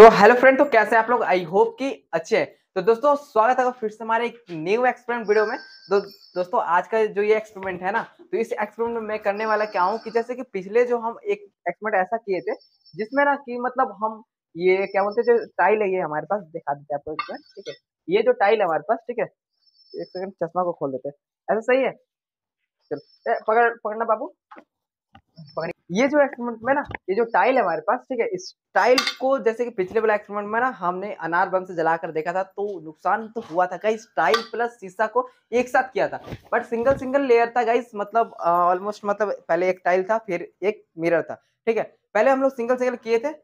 तो hello friend तो कैसे आप लोग? आई होप कि अच्छे हैं। तो दोस्तों, स्वागत है फिर से हमारे एक न्यू एक्सपेरिमेंट वीडियो में। तो दोस्तों, आज का जो ये एक्सपेरिमेंट है ना तो इस एक्सपेरिमेंट में मैं करने वाला क्या हूँ कि जैसे कि पिछले जो हम एक एक्सपेरिमेंट ऐसा किए थे, जिसमें ना कि मतलब हम ये क्या बोलते जो टाइल है ये हमारे पास, दिखा देते आपको इसमें, ठीक है? ये जो टाइल है हमारे पास, ठीक है? एक सेकंड चश्मा को खोल देते ऐसा सही है? चलो पकड़, पकड़ना बाबू। ये जो एक्सपेरिमेंट में ना, ये जो टाइल है हमारे पास, ठीक है, इस टाइल को जैसे कि पिछले वाला एक्सपेरिमेंट में ना, हमने अनार बम से जलाकर देखा था तो नुकसान तो हुआ था गाइस टाइल प्लस शीशा को एक साथ किया था। बट सिंगल सिंगल लेयर था गाइस मतलब ऑलमोस्ट मतलब पहले एक टाइल था, फिर एक मिरर था, ठीक है? पहले हम लोग सिंगल सिंगल किए थे,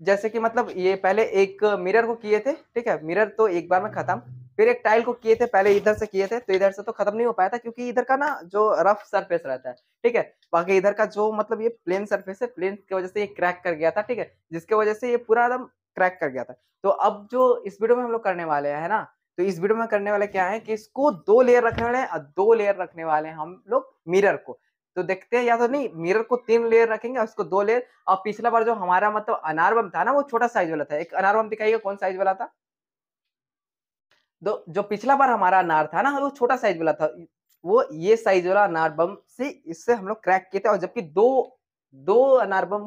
जैसे कि मतलब ये पहले एक मिरर को किए थे, ठीक है? मिरर तो एक बार में खत्म फिर एक टाइल को किए थे, पहले इधर से किए थे तो इधर से तो खत्म नहीं हो पाया था, क्योंकि इधर का ना जो रफ सरफेस रहता है, ठीक है? बाकी इधर का जो मतलब ये प्लेन सरफेस है प्लेन की वजह से ये क्रैक कर गया था, ठीक है? जिसके वजह से ये पूरा एकदम क्रैक कर गया था। तो अब जो इस वीडियो में हम लोग करने वाले हैं ना? तो इस वीडियो में करने वाले क्या है कि इसको दो लेयर रखने वाले हैं और दो लेयर रखने वाले हैं हम लोग मिरर को। तो देखते हैं, या तो नहीं मिरर को तीन लेयर रखेंगे उसको दो लेयर और पिछला बार जो हमारा मतलब अनार बम था ना, वो छोटा साइज़ वाला था। एक अनार बम दिखाइएगा कौन साइज़ वाला था? दो जो पिछला बार हमारा अनार था ना, वो छोटा साइज़ वाला था, वो ये साइज़ वाला अनार बम से इससे हम लोग क्रैक किए थे और जबकि दो दो अनार बम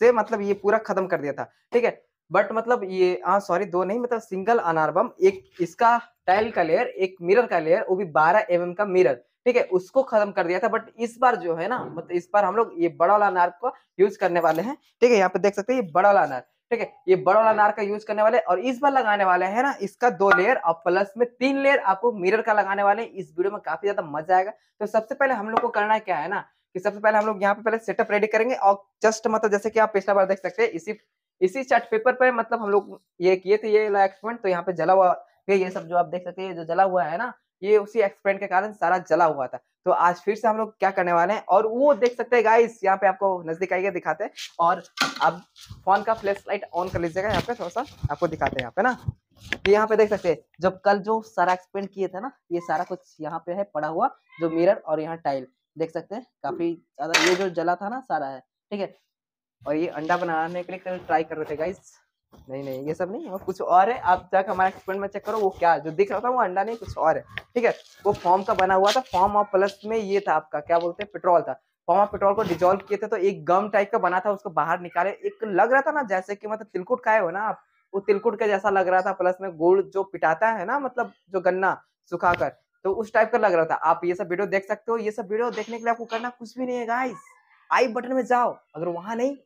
से मतलब ये पूरा खत्म कर दिया था, ठीक है? बट मतलब ये हाँ सॉरी दो नहीं मतलब सिंगल अनार बम, एक इसका टाइल का लेयर एक मिरर का लेयर वो भी बारह एम का मिरर ठीक है? उसको खत्म कर दिया था बट इस बार जो है ना मतलब इस बार हम लोग ये बड़ा वाला अनार को यूज़ करने वाले हैं, ठीक है? यहाँ पे देख सकते हैं, ये बड़ा वाला अनार ठीक है? ये बड़ा वाला नार का यूज़ करने वाले और इस बार लगाने वाले हैं ना, इसका दो लेयर और प्लस में तीन लेयर आपको मिरर का लगाने वाले हैं। इस वीडियो में काफ़ी ज़्यादा मज़ा आएगा। तो सबसे पहले हम लोग को करना क्या है ना? कि सबसे पहले हम लोग यहाँ पे पहले सेटअप रेडी करेंगे और जस्ट मतलब जैसे कि आप पिछला बार देख सकते हैं, इसी इसी चार्ट पेपर पे मतलब हम लोग ये किए थे, ये एक्सपेरिमेंट तो यहाँ पे जला हुआ, ये सब जो आप देख सकते हैं जो जला हुआ है ना ये उसी एक्सपेरिमेंट के कारण सारा जला हुआ था। तो आज फिर से हम लोग क्या करने वाले हैं? और वो देख सकते हैं गाइस यहाँ पे आपको नज़दीक आइए, दिखाते हैं। और अब फ़ोन का फ्लैश लाइट ऑन कर लीजिएगा यहाँ पे थोड़ा सा आपको दिखाते हैं यहाँ पे, ना? तो यहाँ पे देख सकते हैं, जब कल जो सारा एक्सपेरिमेंट किए थे ना, ये सारा कुछ यहाँ पे है, पड़ा हुआ, जो मिरर और यहाँ टाइल देख सकते हैं, काफ़ी ज़्यादा ये जो जला था ना, सारा है, ठीक है? और ये अंडा बनाने के लिए ट्राई कर रहे थे गाइस नहीं नहीं, ये सब नहीं वो कुछ और है, आप जाकर हमारे एक्सपेरिमेंट में चेक करो, वो क्या जो दिख रहा था वो अंडा नहीं, कुछ और है, ठीक है? वो फॉर्म का बना हुआ था फॉर्म और प्लस में ये था आपका, क्या बोलते हैं पेट्रोल था। फॉर्म ऑफ़ पेट्रोल को डिजोल्व किए थे तो एक गम टाइप का बना था, उसको बाहर निकाले, एक लग रहा था ना, जैसे कि मतलब तिलकुट खाए हो ना आप, वो तिलकुट का जैसा लग रहा था प्लस में, गुड़ जो पिटाता है ना मतलब जो गन्ना सुखाकर तो उस टाइप का लग रहा था। आप ये सब वीडियो देख सकते हो, ये सब वीडियो देखने के लिए आपको करना कुछ भी नहीं है गाइस आई बटन में जाओ, अगर वहाँ नहीं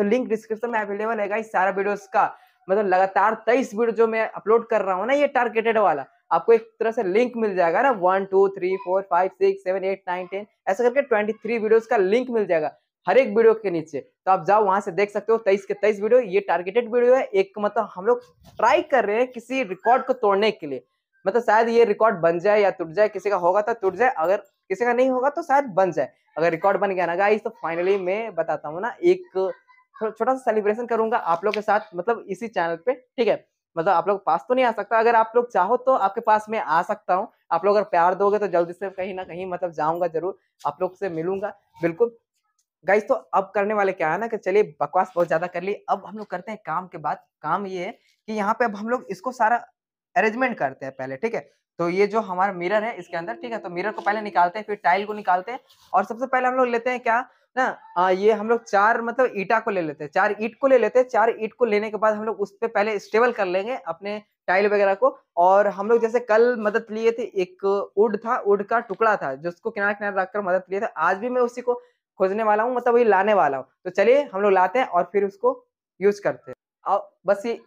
तो लिंक डिस्क्रिप्शन में अवेलेबल है गाइस सारा वीडियोस का। मतलब लगातार तेईस वीडियो जो मैं अपलोड कर रहा हूँ ना, ये टारगेटेड वाला, आपको एक तरह से लिंक मिल जाएगा ना। One two three four five six seven eight nine ten ऐसा करके ट्वेंटी थ्री वीडियोज़ का लिंक मिल जाएगा हर एक वीडियो के नीचे। तो आप जाओ, वहाँ से देख सकते हो तेईस के तेईस वीडियो ये टारगेटेड वीडियो है। एक मतलब हम लोग ट्राई कर रहे हैं किसी रिकॉर्ड को तोड़ने के लिए। मतलब शायद ये रिकॉर्ड बन जाए या टूट जाए, किसी का होगा तो टूट जाए, अगर किसी का नहीं होगा तो शायद बन जाए। अगर रिकॉर्ड बन गया ना गाइस तो फाइनली मैं बताता हूँ ना, एक छोटा सा सेलिब्रेशन करूँगा आप लोग के साथ मतलब इसी चैनल पे, ठीक है? मतलब आप लोग पास तो नहीं आ सकता। अगर आप लोग चाहो तो आपके पास में आ सकता हूँ। आप लोग अगर प्यार दोगे तो जल्दी से कहीं ना कहीं मतलब जाऊँगा ज़रूर, आप लोग से मिलूँगा। बिल्कुल। गाइस तो अब करने वाले क्या है ना कि चलिए बकवास बहुत ज़्यादा कर ली। अब हम लोग करते हैं काम के बाद। काम ये है कि यहाँ पे अब हम लोग इसको सारा अरेंजमेंट करते हैं पहले, ठीक है? तो ये जो हमारा मिरर है इसके अंदर, ठीक है? तो मिरर को पहले निकालते हैं, फिर टाइल को निकालते हैं और सबसे पहले हम लोग लेते हैं क्या? ना ये हम लोग चार मतलब ईटा को ले लेते हैं, चार ईट को ले लेते हैं, चार ईट को लेने के बाद हम लोग उस पर पहले स्टेबल कर लेंगे अपने टाइल वगैरह को। और हम लोग जैसे कल मदद लिए थे, एक उड था, उड का टुकड़ा था, जिसको किनारे किनारे रखकर मदद लिए थे। आज भी मैं उसी को खोजने वाला हूँ मतलब वही लाने वाला हूँ। तो चलिए हम लोग लाते हैं और फिर उसको यूज़ करते हैं। और बस ये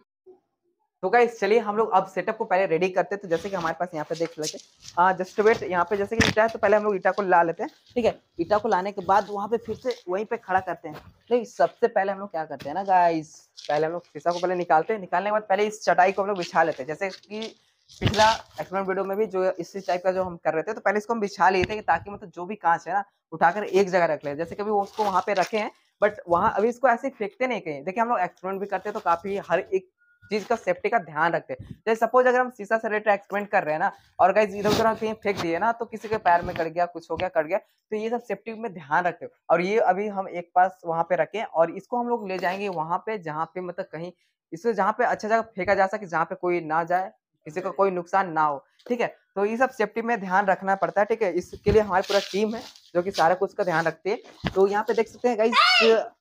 तो गाइस चलिए हम लोग अब सेटअप को पहले रेडी करते हैं। तो जैसे कि हमारे पास यहाँ पे देख लेते हैं। जस्ट वेट यहाँ पे जैसे कि ईटा है तो पहले हम लोग ईटा को ला लेते हैं। ठीक है? ईटा को लाने के बाद वहाँ पे फिर से वहीं पे खड़ा करते हैं। नहीं, सबसे पहले हम लोग क्या करते हैं ना गाइस पहले हम लोग शीशा को पहले निकालते हैं। निकालने के बाद पहले इस चटाई को हम लोग बिछा लेते हैं। जैसे कि पिछला एक्सपेरिमेंट वीडियो में भी जो इसी टाइप का जो हम कर रहे थे तो पहले इसको हम बिछा लिए थे ताकि मतलब जो भी कांच है ना, उठाकर एक जगह रख ले। जैसे कभी उसको वहाँ पे रखे हैं बट वहाँ अभी इसको ऐसे फेंकते नहीं कहीं। देखिए, हम लोग एक्सपेरिमेंट भी करते हैं तो काफ़ी हर एक चीज़ का सेफ्टी का ध्यान रखते जैसे सपोज़ अगर हम शीशा से रिलेटेड एक्सपेरिमेंट कर रहे हैं ना, और गाइज़ इधर उधर कहीं फेंक दिए ना तो किसी के पैर में कट गया, कुछ हो गया, कट गया तो ये सब सेफ्टी में ध्यान रखते और ये अभी हम एक पास वहाँ पे रखें, और इसको हम लोग ले जाएँगे वहाँ पे जहाँ पे मतलब कहीं, इसको जहाँ पे अच्छा जगह फेंका जा सके, जहाँ पे कोई ना जाए, किसी को कोई नुकसान ना हो, ठीक है? तो ये सब सेफ्टी में ध्यान रखना पड़ता है, ठीक है? इसके लिए हमारी पूरा टीम है, जो कि सारा कुछ का ध्यान रखती है। तो यहाँ पे देख सकते हैं गाइस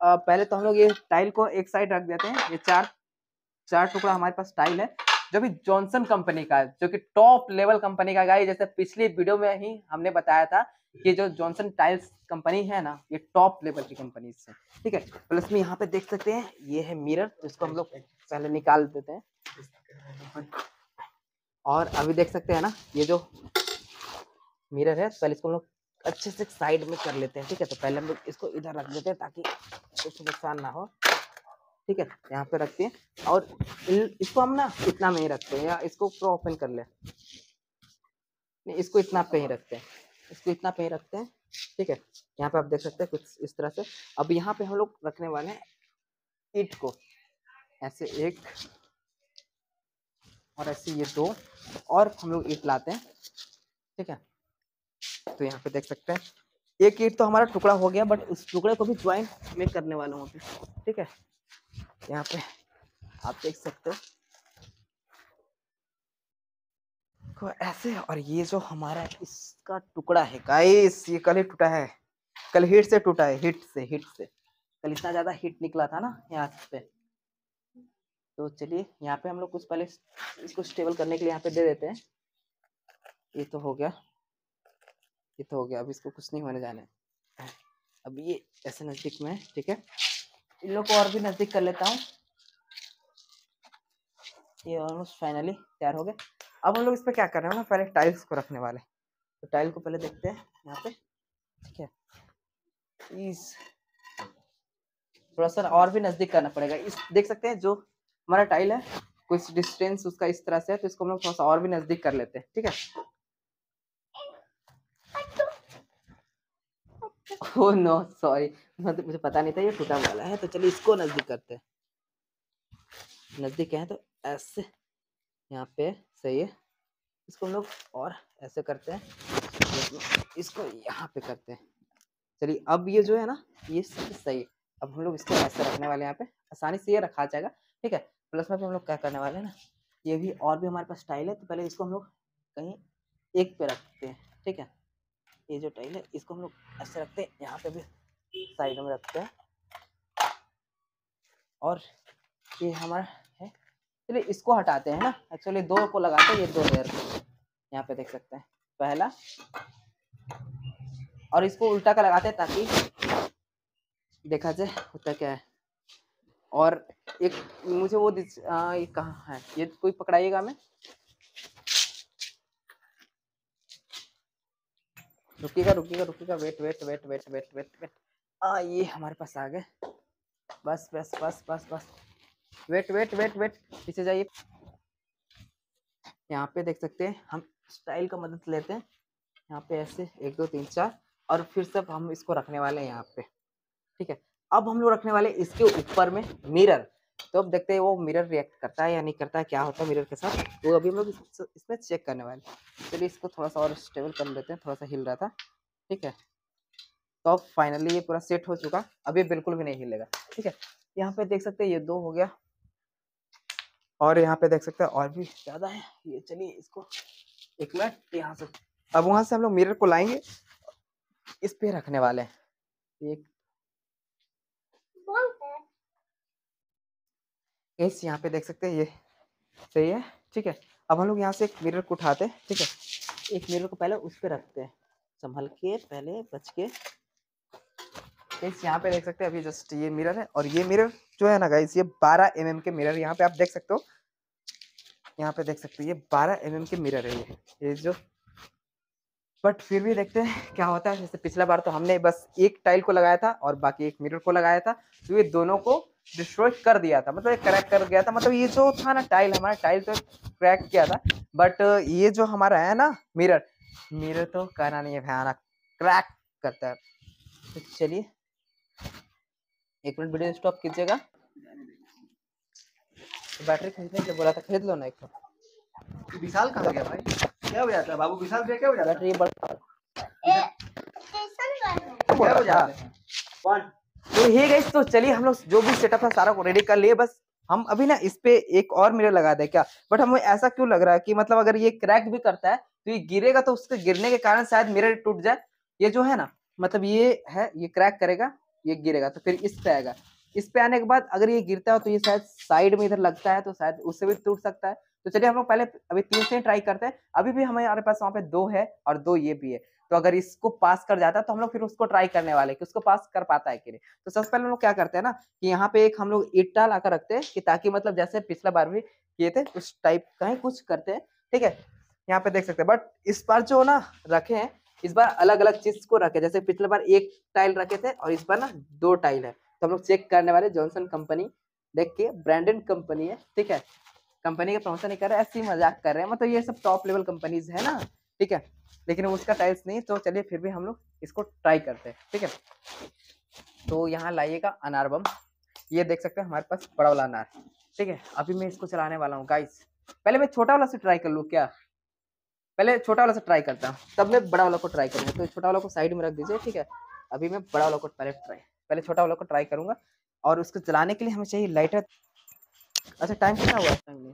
पहले तो हम लोग ये टाइल को एक साइड रख देते हैं, ये चार चार टुकड़ा हमारे पास टाइल है, जो भी जॉनसन कंपनी का है, जो कि टॉप लेवल कंपनी का गाइस, जैसे पिछली वीडियो में ही हमने बताया था कि जो जॉनसन टाइल्स कंपनी है ना, ये टॉप लेवल की कंपनी है। ठीक है प्लस में यहाँ पे देख सकते हैं। ये है मिरर जिसको हम लोग पहले निकाल देते हैं। और अभी देख सकते हैं ना, ये जो मिरर है, पहले इसको हम लोग अच्छे से साइड में कर लेते हैं। ठीक है तो पहले हम लोग इसको इधर रख देते हैं ताकि कुछ नुकसान ना हो। ठीक है, यहाँ पे रखते हैं और इसको हम ना इतना में ही रखते हैं या इसको पूरा ओपन कर ले। नहीं, इसको इतना पे ही रखते हैं। इसको इतना पे ही रखते हैं, ठीक है। यहाँ पे आप देख सकते हैं कुछ इस तरह से। अब यहाँ पे हम लोग रखने वाले हैं ईट को। ऐसे एक और ऐसे ये दो और हम लोग ईट लाते हैं, ठीक है। तो यहाँ पे देख सकते हैं। एक ईट तो हमारा टुकड़ा हो गया, बट उस टुकड़े को भी ज्वाइन में करने वाला हूँ ठीक है। यहाँ पे आप देख सकते हो। को ऐसे और ये जो हमारा इसका टुकड़ा है गाइस ये कल ही टूटा है। कल हिट से टूटा है हिट से हिट से। कल इतना ज़्यादा हिट निकला था ना यहाँ पे। तो चलिए, यहाँ पे हम लोग कुछ पहले इसको स्टेबल करने के लिए यहाँ पे दे देते हैं। ये तो हो गया। ये तो हो गया। अब इसको कुछ नहीं होने जाने। अब ये ऐसे नज़दीक में ठीक है? इन लोग को और भी नज़दीक कर लेता हूँ। ये ऑलमोस्ट फाइनली तैयार हो गया अब हम लोग इस पर क्या कर रहे हैं? ना पहले टाइल्स को रखने वाले तो टाइल को पहले देखते हैं यहाँ पे। ठीक है। इस थोड़ा सा और भी नज़दीक करना पड़ेगा। इस देख सकते हैं जो हमारा टाइल है कुछ डिस्टेंस उसका इस तरह से है तो इसको हम लोग थोड़ा सा और भी नज़दीक कर लेते हैं। ठीक है? ओह नो मतलब मुझे पता नहीं था ये टूटा वाला है तो चलिए इसको नज़दीक करते हैं। नज़दीक है तो ऐसे, यहाँ पे, सही है। इसको हम लोग और ऐसे करते हैं। इसको यहाँ पे करते हैं। चलिए, अब ये जो है ना, ये सही है। अब हम लोग इसको ऐसे रखने वाले यहाँ पे। आसानी से ये रखा जाएगा, ठीक है? प्लस में हम लोग क्या करने वाले हैं ना, ये भी और भी हमारे पास स्टाइल है तो पहले इसको हम लोग कहीं एक पे रखते हैं, ठीक है? ये जो टाइल है, इसको हम लोग ऐसे रखते हैं, यहाँ पे भी साइड में रखते हैं। और ये हमारा है। चलिए इसको हटाते हैं ना। एक्चुअली दो को लगाते हैं ये दो लेयर को। यहाँ पे देख सकते हैं। पहला। और इसको उल्टा का लगाते हैं ताकि देखा जाए होता क्या है। और एक मुझे वो आ, ये कहाँ है? ये कोई पकड़ाइएगा मैं रुकिएगा रुकिएगा रुकिएगा। Wait wait wait wait wait wait wait आ, ये हमारे पास आ गए। बस बस बस बस बस। वेट वेट वेट वेट पीछे जाइए। यहाँ पे देख सकते हैं, हम स्टाइल का मदद लेते हैं। यहाँ पे ऐसे, एक, दो, तीन, चार। और फिर सब हम इसको रखने वाले हैं यहाँ पे। ठीक है? अब हम लोग रखने वाले इसके ऊपर में मिरर तो अब देखते हैं वो मिरर रिएक्ट करता है या नहीं करता है, क्या होता है मिरर के साथ। तो अभी हम लोग इसमें चेक करने वाले चलिए इसको थोड़ा सा और स्टेबल कर लेते हैं, थोड़ा सा हिल रहा था। ठीक है? तो अब फाइनली ये पूरा सेट हो चुका अभी बिल्कुल भी नहीं हिलेगा, ठीक है? यहाँ पे देख सकते हैं ये दो हो गया, और यहाँ पे देख सकते हैं और भी ज़्यादा है, ये चलिए इसको एक मिनट, यहाँ से, अब वहाँ से हम लोग मिरर को लाएँगे, इस पे रखने वाले हैं, एक, इस यहाँ पे देख सकते हैं ये सही है, ठीक है? अब हम लोग यहाँ से एक मिरर को उठाते हैं, ठीक है? एक मिरर को पहले उस पर रखते हैं, संभल के, पहले बच के इस यहाँ पे देख सकते हैं, अभी जस्ट ये मिरर है और ये मिरर जो है ना गाइस ये 12 एम mm के मिरर यहाँ पे आप देख सकते हो। यहाँ पे देख सकते हो, ये 12 एम mm के मिरर है ये। ये जो बट फिर भी देखते हैं क्या होता है। जैसे पिछला बार तो हमने बस एक टाइल को लगाया था और बाकी एक मिरर को लगाया था तो ये दोनों को डिस्ट्रॉय कर दिया था। मतलब क्रैक कर गया था। मतलब ये जो था ना टाइल हमारा टाइल तो क्रैक किया था बट ये जो हमारा है ना मिरर मिरर तो कहना नहीं है, भयानक क्रैक करता है। तो चलिए एक मिनट वीडियो स्टॉप कीजिएगा। तो बैटरी खरीदने के लिए बोला था खरीद लो ना एक तो विशाल कहाँ गया भाई? क्या हो जाता है बाबू विशाल से क्या हो जाता है बैटरी बड़ा हो। जाता है तो ये गई तो चलिए हम लोग जो भी सेटअप है सारा को रेडी कर लिए बस हम अभी ना इस पे एक और मिरर लगा दे क्या? बट हमें ऐसा क्यों लग रहा है कि मतलब अगर ये क्रैक भी करता है तो ये गिरेगा तो उसके गिरने के कारण शायद मिरर टूट जाए। ये जो है ना मतलब ये है ये क्रैक करेगा। ये गिरेगा तो फिर इस पे आएगा। इस पे आने के बाद अगर ये गिरता है तो ये शायद साइड में इधर लगता है तो शायद उससे भी टूट सकता है। तो चलिए हम लोग पहले अभी तीन से ट्राई करते हैं। अभी भी हमारे पास वहाँ पे दो है और दो ये भी है। तो अगर इसको पास कर जाता है तो हम लोग फिर उसको ट्राई करने वाले कि उसको पास कर पाता है कि नहीं। तो सबसे पहले हम लोग क्या करते हैं ना कि यहाँ पे एक हम लोग ईटा ला कर रखते हैं कि ताकि मतलब जैसे पिछला बार भी किए थे, उस टाइप का ही कुछ करते हैं। ठीक है, यहाँ पे देख सकते हैं। बट इस बार जो ना रखे हैं इस बार अलग अलग चीज़ को रखे, जैसे पिछले बार एक टाइल रखे थे और इस बार ना दो टाइल है। तो हम लोग चेक करने वाले जॉनसन कंपनी देख के ब्रांडेड कंपनी है, ठीक है? कंपनी का प्रमोशन नहीं कर रहे, ऐसे मज़ाक कर रहे हैं मतलब ये सब टॉप लेवल कंपनीज़ है ना, ठीक है? लेकिन उसका टाइल्स नहीं तो चलिए फिर भी हम लोग इसको ट्राई करते हैं, ठीक है? तो यहाँ लाइएगा अनार बम, ये देख सकते हैं हमारे पास बड़ा वाला अनार, ठीक है? अभी मैं इसको चलाने वाला हूँ गाइस पहले मैं छोटा वाला से ट्राई कर लूँ क्या? पहले छोटा वाला से ट्राई करता हूँ। तब मैं बड़ा वाला को ट्राई करूँगा। तो छोटा वाला को साइड में रख दीजिए ठीक है? अभी मैं बड़ा वाला को पहले ट्राई पहले छोटा वाला को ट्राई करूँगा। और उसको चलाने के लिए हमें चाहिए लाइटर अच्छा टाइम कितना हुआ? टाइम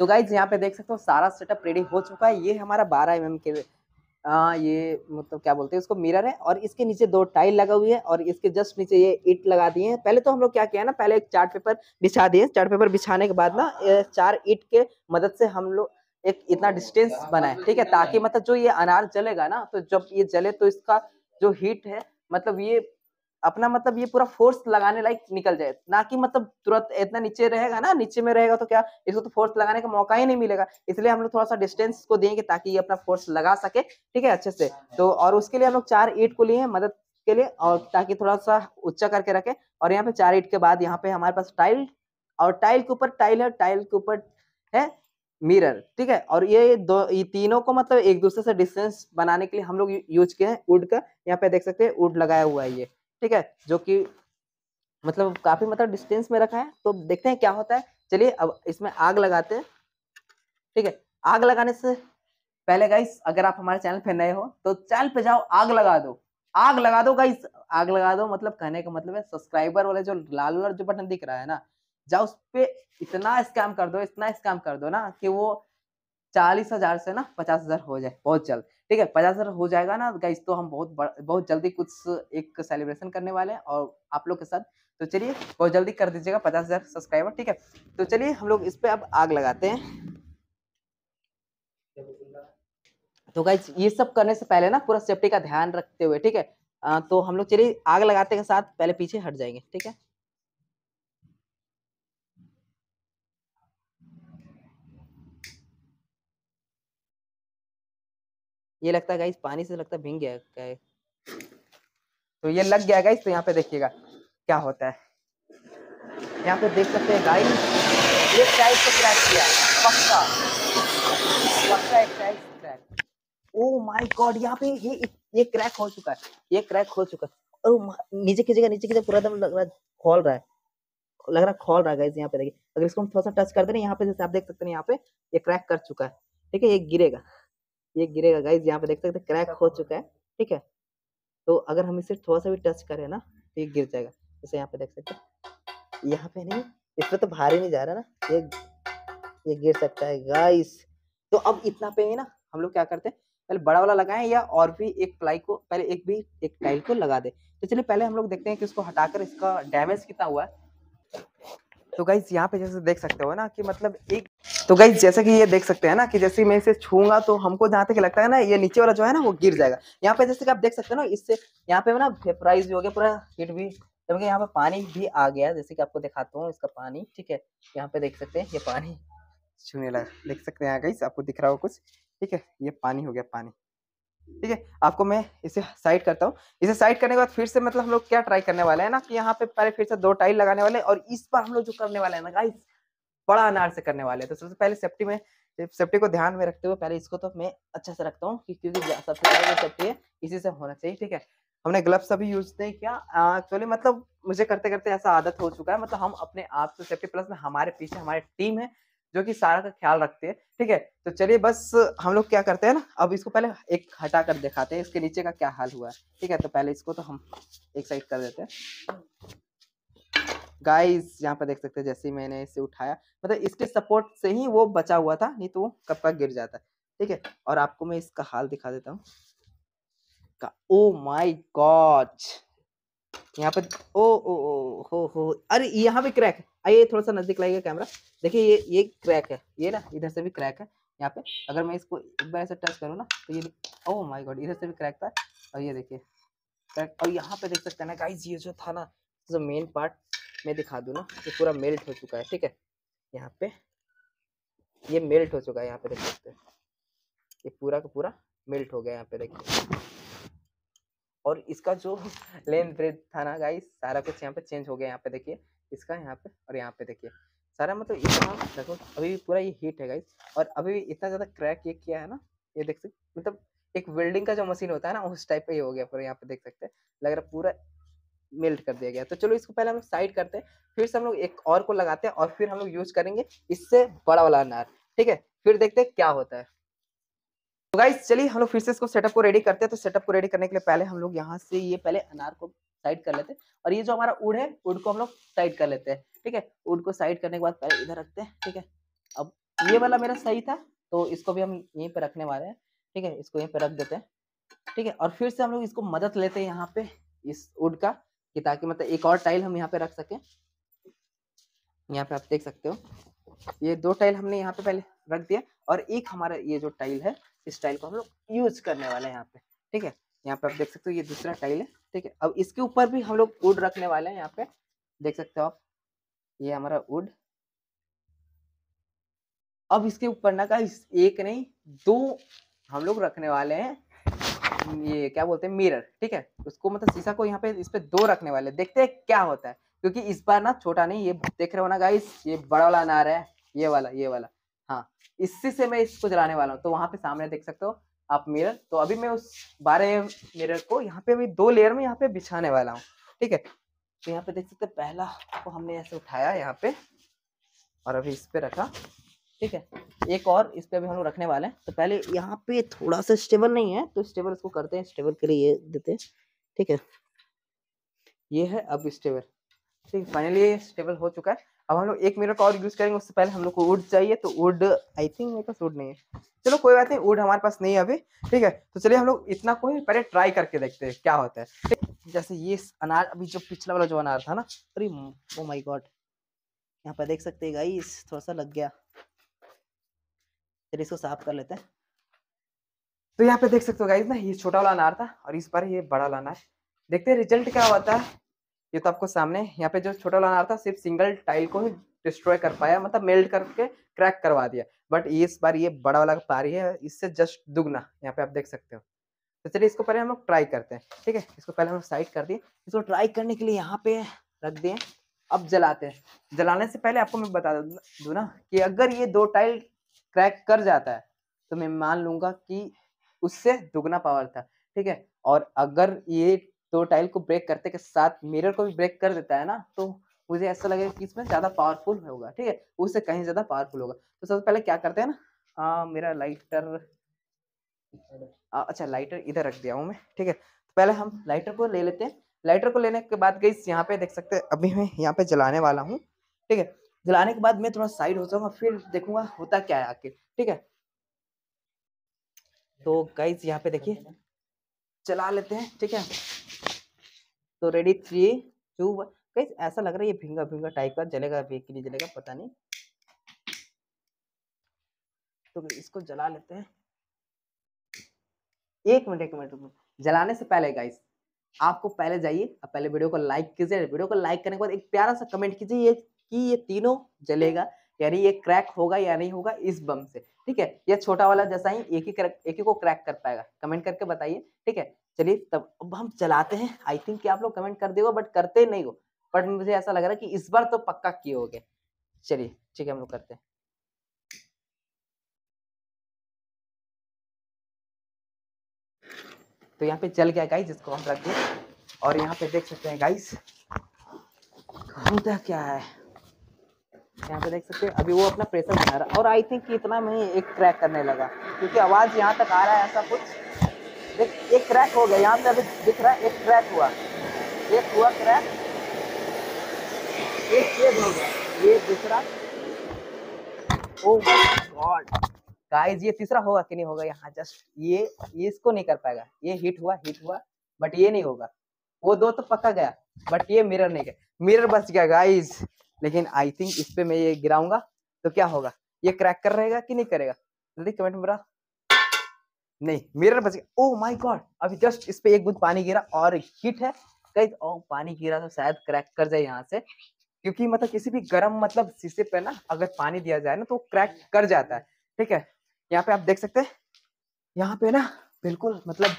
तो गाइज़ यहाँ पे देख सकते हो सारा सेटअप रेडी हो चुका है। ये हमारा बारह एम के आ, ये मतलब क्या बोलते हैं इसको मिरर है। और इसके नीचे दो टाइल लगा हुई है और इसके जस्ट नीचे ये ईट लगा दिए हैं। पहले तो हम लोग क्या किया ना पहले एक चार्ट पेपर बिछा दिए। चार्ट पेपर बिछाने के बाद ना चार ईट के मदद से हम लोग एक इतना डिस्टेंस बनाए ठीक है? ताकि मतलब जो ये अनार जलेगा ना तो जब ये जले तो इसका जो हीट है मतलब ये अपना मतलब ये पूरा फोर्स लगाने लायक निकल जाए। ना कि मतलब तुरंत इतना नीचे रहेगा ना नीचे में रहेगा तो क्या? इसको तो फोर्स लगाने का मौका ही नहीं मिलेगा। इसलिए हम लोग थोड़ा सा डिस्टेंस को देंगे ताकि ये अपना फोर्स लगा सके ठीक है अच्छे से। तो और उसके लिए हम लोग चार ईट को लिए हैं मदद के लिए और ताकि थोड़ा सा ऊँचा करके रखे। और यहाँ पे चार ईट के बाद यहाँ पे हमारे पास टाइल और टाइल के ऊपर टाइल है टाइल के ऊपर है मिरर, ठीक है? और ये दो, ये तीनों को मतलब एक दूसरे से डिस्टेंस बनाने के लिए हम लोग यूज़ किए हैं वुड का। यहाँ पे देख सकते हैं वुड लगाया हुआ है ये, ठीक है? जो कि मतलब काफ़ी मतलब डिस्टेंस में रखा है। तो देखते हैं क्या होता है। चलिए अब इसमें आग लगाते हैं, ठीक है? आग लगाने से पहले गाइस अगर आप हमारे चैनल पे नए हो तो चैनल पे जाओ, आग लगा दो। आग लगा दो गाइस आग लगा दो मतलब कहने का मतलब है सब्सक्राइबर वाले जो लाल वाला जो बटन दिख रहा है ना जाओ उस पे इतना स्कैम कर दो, इतना स्कैम कर दो ना कि वो चालीस हज़ार से ना पचास हज़ार हो जाए, बहुत जल्द। ठीक है, पचास हज़ार हो जाएगा ना गाइस तो हम बहुत बहुत जल्दी कुछ एक सेलिब्रेशन करने वाले हैं और आप लोग के साथ। तो चलिए, बहुत जल्दी कर दीजिएगा पचास हज़ार सब्सक्राइबर ठीक है? तो चलिए, हम लोग इस पे अब आग लगाते हैं। तो गाइस ये सब करने से पहले ना पूरा सेफ्टी का ध्यान रखते हुए, ठीक है? तो हम लोग चलिए आग लगाते के साथ, पहले पीछे हट जाएँगे, ठीक है? ये लगता है, गाइस, पानी से लगता है भींग गया है। तो ये लग गया, गाइस तो यहाँ पे देखिएगा क्या होता है। यहाँ पे देख सकते हैं, गाइस, ये टाइप से क्रैक किया, पक्का। पक्का एक टाइप से क्रैक। ओ माय गॉड यहाँ पे ये ये क्रैक हो चुका है, ये क्रैक हो चुका है। और नीचे की जगह, नीचे की जगह पूरा दम लग रहा है, खोल रहा है। लग रहा खोल रहा है, गाइस, यहाँ पे देखिए। अगर इसको हम थोड़ा सा टच कर दे यहाँ पे जैसे आप देख सकते हैं, यहाँ पे ये क्रैक कर चुका है। ठीक है, ये गिरेगा। ये गिरेगा। गाइज़ यहाँ पे देख सकते क्रैक हो चुका है, ठीक है? तो अगर हम इसे थोड़ा सा भी टच करें ना तो ये गिर जाएगा। जैसे यहाँ पे देख सकते यहाँ पे नहीं, इस पे तो भारी नहीं जा रहा ना, ये ये गिर सकता है। गाइस तो अब इतना पे है ना, हम लोग क्या करते हैं, पहले बड़ा वाला लगाएँ या और भी एक प्लाई को, पहले एक भी एक टाइल को लगा दे। तो चलिए, पहले हम लोग देखते हैं कि उसको हटाकर इसका डैमेज कितना हुआ है। तो गाइज़ यहाँ पे जैसे देख सकते हो ना कि मतलब एक तो गाइज़ जैसे कि ये देख सकते हैं ना कि जैसे मैं इसे छूँगा तो हमको जहाँ तक लगता है ना, ये नीचे वाला जो है ना, वो गिर जाएगा। यहाँ पे जैसे कि आप देख सकते हो ना, इससे यहाँ पे ना वेपराइज भी हो गया, पूरा हीट भी, जबकि यहाँ पे पानी भी आ गया जैसे कि आपको दिखाता हूँ इसका पानी, ठीक है? यहाँ पे देख सकते हैं, ये पानी छूने लगा देख सकते हैं यहाँ गाइज़ आपको दिख रहा हो कुछ, ठीक है? ये पानी हो गया, पानी। ठीक है? आपको मैं इसे साइड करता हूँ। इसे साइड करने के बाद फिर से मतलब हम लोग क्या ट्राई करने वाले हैं ना कि यहाँ पे पहले फिर से दो टाइल लगाने वाले और इस बार हम लोग जो करने वाले हैं ना गाइस बड़ा अनार से करने वाले हैं। तो सबसे पहले सेफ्टी में सेफ्टी को ध्यान में रखते हुए पहले इसको तो मैं अच्छा से रखता हूँ क्योंकि सबसे पहले सेफ्टी है, इसी से होना चाहिए, ठीक है? हमने ग्लव्स अभी यूज़ नहीं किया। एक्चुअली मतलब मुझे करते करते ऐसा आदत हो चुका है। मतलब हम अपने आप से सेफ्टी प्लस में हमारे पीछे हमारी टीम है। जो कि सारा का ख्याल रखते हैं। ठीक है तो चलिए बस हम लोग क्या करते हैं ना, अब इसको पहले एक हटा कर दिखाते हैं, इसके नीचे का क्या हाल हुआ है। ठीक है तो पहले इसको तो हम एक साइड कर देते हैं। गाइस यहाँ पर देख सकते हैं, जैसे मैंने इसे उठाया मतलब इसके सपोर्ट से ही वो बचा हुआ था, नहीं तो वो कब का गिर जाता ठीक है, और आपको मैं इसका हाल दिखा देता हूँ। ओ माई गॉड यहाँ पे ओ ओ ओ, हो हो। अरे, यहाँ पे क्रैक है। आइए थोड़ा सा नज़दीक लाइएगा कैमरा। देखिए, ये ये क्रैक है। ये ना, इधर से भी क्रैक है। यहाँ पे, अगर मैं इसको एक बार ऐसे टच करूँ ना तो ये ओ माय गॉड, इधर से भी क्रैक था। और ये देखिए, क्रैक और यहाँ पे देख सकते हैं ना, गाइस, ये जो था ना, जो मेन पार्ट, मैं दिखा दूँ ना, ये पूरा मेल्ट हो चुका है, ठीक है? यहाँ पे, ये मेल्ट हो चुका है, यहाँ पे देख सकते हैं। ये पूरा का पूरा मेल्ट हो गया, यहाँ पे देखिए। और इसका जो लेंथ ब्रेथ था ना गाइस, सारा कुछ यहाँ पे चेंज हो गया यहाँ पे देखिए, इसका यहाँ पे और यहाँ पे देखिए। सारा मतलब इतना देखो, अभी भी पूरा ये हीट है गाइस, और अभी भी इतना ज़्यादा क्रैक ये किया है ना, ये देख सकते मतलब एक वेल्डिंग का जो मशीन होता है ना, उस टाइप का ही हो गया पूरा यहाँ पे देख सकते लग रहा पूरा मेल्ट कर दिया गया। तो चलो इसको पहले हम लोग साइड करते हैं, फिर से हम लोग एक और को लगाते हैं और फिर हम लोग यूज़ करेंगे इससे बड़ा वाला अनार, ठीक है? फिर देखते हैं क्या होता है। तो गाइस चलिए हम लोग फिर से इसको सेटअप को रेडी करते हैं। तो सेटअप को रेडी करने के लिए पहले हम लोग यहाँ से ये पहले अनार को साइड कर लेते हैं। और ये जो हमारा उड है, उड को हम लोग साइड कर लेते हैं, ठीक है? उड को साइड करने के बाद पहले इधर रखते हैं, ठीक है? अब ये वाला मेरा सही था तो इसको भी हम यहीं पे रखने वाले हैं, ठीक है? इसको यहीं पे रख देते हैं, ठीक है? और फिर से हम लोग इसको मदद लेते हैं यहाँ पे, इस उड का, कि ताकि मतलब एक और टाइल हम यहाँ पे रख सकें। यहाँ पे आप देख सकते हो, ये दो टाइल हमने यहाँ पे पहले रख दिया, और एक हमारा ये जो टाइल है इस टाइल को हम लोग यूज़ करने वाले हैं यहाँ पे, ठीक है? यहाँ पे आप देख सकते हो ये दूसरा टाइल है, ठीक है? अब इसके ऊपर भी हम लोग वुड रखने वाले हैं यहाँ पे, देख सकते हो आप, ये हमारा वुड अब इसके ऊपर ना का एक नहीं, दो हम लोग रखने वाले हैं, ये क्या बोलते हैं मिरर ठीक है? उसको मतलब शीशा को यहाँ पे इस पे दो रखने वाले देखते हैं क्या होता है, क्योंकि इस बार ना छोटा नहीं, ये देख रहे हो ना गाइस ये बड़ा वाला अनार है, ये वाला ये वाला। हाँ इससे से मैं इसको जलाने वाला हूँ। तो वहाँ पे सामने देख सकते हो आप मिरर तो अभी मैं उस बारह मिरर को यहाँ पे अभी दो लेयर में यहाँ पे बिछाने वाला हूँ, ठीक है? तो यहाँ पे देख सकते पहला को हमने ऐसे उठाया यहाँ पे और अभी इस पे रखा, ठीक है? एक और इस पे अभी हम लोग रखने वाले हैं। तो पहले यहाँ पे थोड़ा सा स्टेबल नहीं है तो स्टेबल इसको करते हैं स्टेबल के लिए ये देते हैं, ठीक है? ये है अब स्टेबल ठीक फाइनली ये स्टेबल हो चुका है। अब हम लोग एक मिनट का और यूज़ करेंगे, उससे पहले हम लोग को वुड चाहिए तो वुड आई थिंक मेरे पास वुड नहीं है। चलो, कोई बात नहीं वुड हमारे पास नहीं है अभी, ठीक है? तो चलिए हम लोग इतना कोई पहले ट्राई करके देखते हैं क्या होता है। जैसे ये अनार, अभी जो पिछला वाला जो अनार था ना, अरे ओ माय गॉड यहाँ पर देख सकते हैं गाइस थोड़ा सा लग गया। चलिए इसको साफ़ कर लेते हैं। तो यहाँ पे देख सकते हो गाइस ना, ये छोटा वाला अनार था, और इस बार ये बड़ा वाला अनार। देखते हैं रिज़ल्ट क्या होता है। ये तो आपको सामने, यहाँ पे जो छोटा वाला अनार था, सिर्फ़ सिंगल टाइल को ही डिस्ट्रॉय कर पाया मतलब मेल्ट करके क्रैक करवा दिया। बट इस बार ये बड़ा वाला पा रही है, इससे जस्ट दुगना, यहाँ पे आप देख सकते हो। तो चलिए इसको पहले हम लोग ट्राई करते हैं, ठीक है? इसको पहले हम लोग साइड कर दिए। इसको ट्राई करने के लिए यहाँ पे रख दिए। अब जलाते हैं। जलाने से पहले आपको मैं बता दूँ ना कि अगर ये दो टाइल क्रैक कर जाता है तो मैं मान लूँगा कि उससे दुगना पावर था, ठीक है? और अगर ये दो टाइल को ब्रेक करते के साथ मिरर को भी ब्रेक कर देता है ना तो मुझे ऐसा लगेगा कि इसमें ज़्यादा पावरफुल होगा ठीक है? उससे कहीं ज़्यादा पावरफुल होगा। तो सबसे पहले क्या करते हैं ना आ, मेरा लाइटर आ, अच्छा लाइटर इधर रख दिया हूँ मैं ठीक है? तो पहले हम लाइटर को ले लेते हैं। लाइटर को लेने के बाद गई यहाँ पे देख सकते हैं अभी मैं यहाँ पे जलाने वाला हूँ ठीक है? जलाने के बाद मैं थोड़ा साइड हो जाऊँगा फिर देखूँगा होता क्या है आके ठीक है? तो गाइज़ यहाँ पे देखिए चला लेते हैं ठीक है? तो रेडी थ्री टू वन ऐसा लग रहा है ये भिंगा भिंगा टाइप का जलेगा भी के लिए जलेगा, पता नहीं। तो इसको जला लेते हैं। एक मिनट एक मिनट जलाने से पहले गाइस आपको पहले जाइए पहले वीडियो को लाइक कीजिए वीडियो को लाइक करने के बाद एक प्यारा सा कमेंट कीजिए, ये कि ये तीनों जलेगा, यानी ये क्रैक होगा या नहीं होगा इस बम से, ठीक है? ये छोटा वाला जैसा ही एक ही एक ही को क्रैक कर पाएगा। कमेंट करके बताइए, ठीक है? चलिए, तब, अब हम चलाते हैं। आई थिंक कि आप लोग कमेंट कर देगा बट करते नहीं हो। बट मुझे ऐसा लग रहा है कि इस बार तो पक्का किए हो गए। चलिए, ठीक है, हम लोग करते हैं। तो यहाँ पे जल गया गाइस जिसको हम रख दिए। और यहाँ पे देख सकते हैं गाइस होता क्या है? यहाँ पे देख सकते हैं, अभी वो अपना प्रेशर बना रहा। और आई थिंक इतना में ही एक क्रैक करने लगा, क्योंकि आवाज़ यहाँ तक आ रहा है ऐसा कुछ। देख, एक क्रैक हो गया, यहाँ पे अभी दिख रहा है, एक क्रैक हुआ। एक हुआ क्रैक, एक छेद हो गया, ये दूसरा ओ गॉड गाइस ये तीसरा होगा कि नहीं होगा यहाँ? जस्ट ये ये इसको नहीं कर पाएगा। ये हिट हुआ हिट हुआ बट ये नहीं होगा। वो दो तो पक्का गया बट ये मिरर नहीं गया। मिरर बच गया गाइस लेकिन आई थिंक इस पे मैं ये गिराऊँगा तो क्या होगा? ये क्रैक कर रहेगा कि नहीं करेगा? जल्दी कमेंट में नहीं मिरर बच गया। ओ माय गॉड अभी जस्ट इस पे एक बूंद पानी गिरा और हिट है। कहीं ओ पानी गिरा तो शायद क्रैक कर जाए यहाँ से। क्योंकि मतलब किसी भी गर्म मतलब शीशे पे ना अगर पानी दिया जाए ना तो क्रैक कर जाता है। ठीक है? यहाँ पे आप देख सकते हैं। यहाँ पे ना बिल्कुल मतलब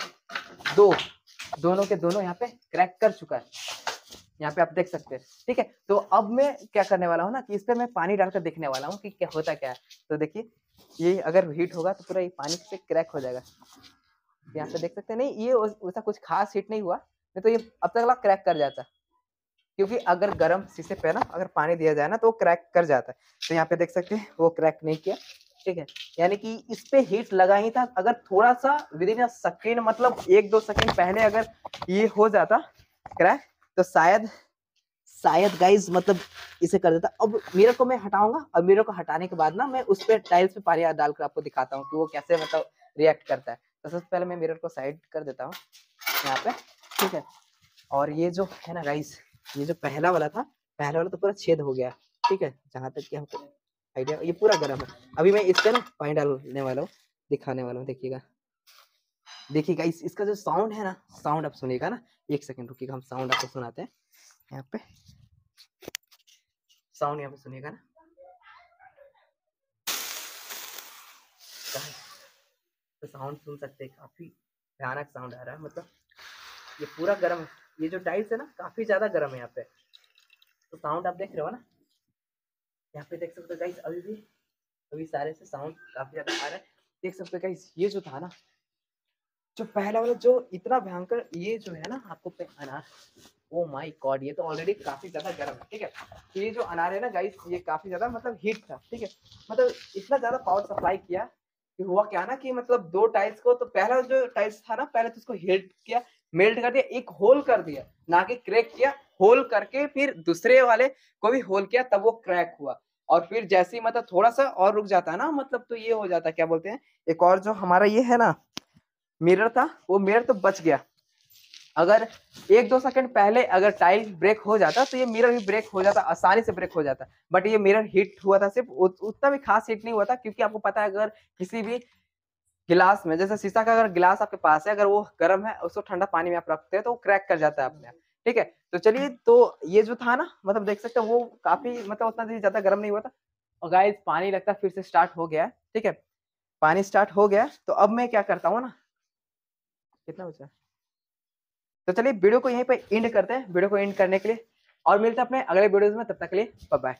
दो, दोनों के दोनों यहाँ पे क्रैक कर चुका है। यहाँ पे आप देख सकते हैं। ठीक है? तो अब मैं क्या करने वाला हूँ ना कि इस पे मैं पानी डालकर देखने वाला हूँ कि क्या होता क्या है। तो देखिए ये अगर हीट होगा तो पूरा ये पानी से क्रैक हो जाएगा। यहाँ पे देख सकते हैं, नहीं, ये वैसा कुछ खास हीट नहीं हुआ, नहीं तो ये अब तक क्रैक कर जाता। क्योंकि अगर गर्म शीशे पे ना, अगर पानी दिया जाए ना तो वो क्रैक कर जाता है। तो यहाँ पे देख सकते हैं, वो क्रैक नहीं किया, ठीक है। यानी कि इस पे हीट लगा ही था, अगर थोड़ा सा विद इन सेकेंड मतलब एक दो सेकेंड पहले अगर ये हो जाता क्रैक तो शायद शायद गाइज़ मतलब इसे कर देता। अब मिरर को मैं हटाऊँगा और मिरर को हटाने के बाद ना मैं उस पर टाइल्स पे पानी डालकर आपको दिखाता हूँ कि वो कैसे मतलब रिएक्ट करता है। तो सबसे पहले मैं मिरर को साइड कर देता हूँ, यहाँ पे, ठीक है? और ये जो है ना गाइज़ ये जो पहला वाला था, पहला वाला तो पूरा छेद हो गया, ठीक है? जहाँ तक कि हमको आइडिया ये पूरा गर्म है। अभी मैं इस पर ना पानी डालने वाला हूँ, दिखाने वाला हूँ, देखिएगा। देखिएगा इस इसका जो साउंड है ना साउंड आप सुनिएगा ना, एक सेकंड रुकिएगा, हम साउंड आपको सुनाते हैं। यहाँ पे। साउंड यहाँ पे सुनिएगा ना। तो साउंड सुन सकते हैं, काफ़ी भयानक साउंड आ रहा है मतलब ये पूरा गर्म ये जो टाइल्स है ना, काफ़ी ज़्यादा गर्म है यहाँ पे। तो साउंड आप देख रहे हो ना? यहाँ पे देख सकते हो गाइस अभी भी, अभी सारे से साउंड काफ़ी ज़्यादा आ रहा है। देख सकते हो गाइस ये जो था ना, जो पहला वाला, जो इतना भयंकर, ये जो है ना, आपको अनार ओ माय गॉड ये तो ऑलरेडी काफ़ी ज़्यादा गर्म है, ठीक है? तो ये जो अनार है ना गाइस ये काफ़ी ज़्यादा मतलब हीट था, ठीक है? मतलब इतना ज़्यादा पावर सप्लाई किया कि हुआ क्या ना कि मतलब दो टाइल्स को तो पहला जो टाइल्स था ना, पहले तो उसको हीट किया मेल्ट कर दिया, एक होल कर दिया, ना कि क्रैक किया होल करके फिर दूसरे वाले को भी होल किया, तब वो क्रैक हुआ। और फिर जैसे ही मतलब थोड़ा सा और रुक जाता है ना मतलब तो ये हो जाता, क्या बोलते हैं? एक और जो हमारा ये है ना मिरर था, वो मिरर तो बच गया। अगर एक दो सेकंड पहले अगर टाइल ब्रेक हो जाता तो ये मिरर भी ब्रेक हो जाता, आसानी से ब्रेक हो जाता। बट ये मिरर हिट हुआ था, सिर्फ़ उतना भी खास हिट नहीं हुआ था, क्योंकि आपको पता है, अगर किसी भी गिलास में, जैसे शीशा का अगर गिलास आपके पास है, अगर वो गर्म है, उसको ठंडा पानी में आप रखते हैं तो वो क्रैक कर जाता है अपने आप। ठीक है? तो चलिए तो ये जो था ना मतलब देख सकते हैं, वो काफ़ी मतलब उतना ज़्यादा गर्म नहीं हुआ था। और गाइस पानी लगता फिर से स्टार्ट हो गया ठीक है? पानी स्टार्ट हो गया तो अब मैं क्या करता हूँ ना? कितना बचा? तो चलिए वीडियो को यहीं पर एंड करते हैं। वीडियो को एंड करने के लिए और मिलते हैं अपने अगले वीडियोज़ में। तब तक के लिए बाय